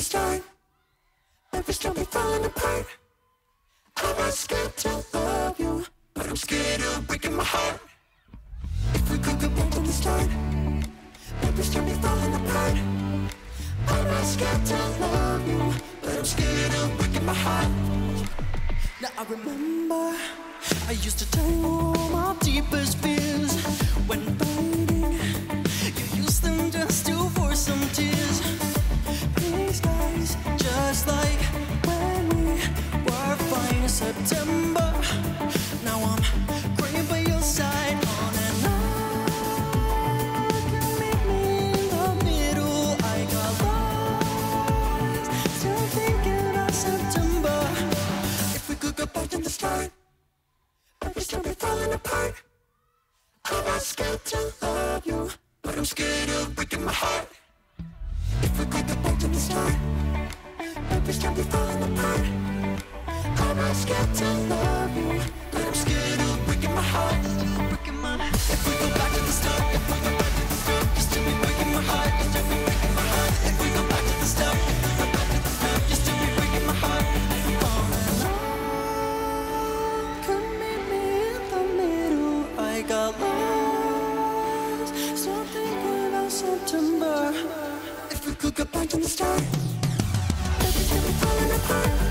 start. Every step we falling apart. I'm not scared to love you, but I'm scared of breaking my heart. If we could go back from the start, every step we falling apart. I'm not scared to love you, but I'm scared of breaking my heart. Now I remember I used to tell you all my deepest fears September. Now I'm by your side and meet me in the middle. I got lost, still thinking about September. If we could go back in the start, every step we're falling apart. I'm not scared to love you, but I'm scared of breaking my heart. If we could go back to the start, every step we're falling apart. I'm scared to love you, I'm scared of breaking my heart. If we go back to the start, to be breaking my heart. If we go back to the start, to be breaking my heart. Oh, could meet me in the middle. I got lost, thinking about September. If we could go back to the start, everything be falling apart.